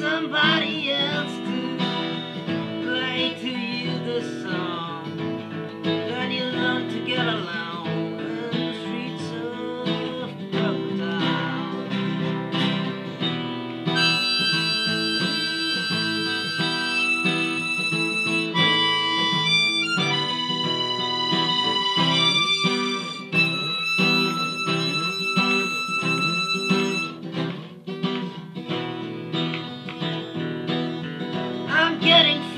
somebody else. getting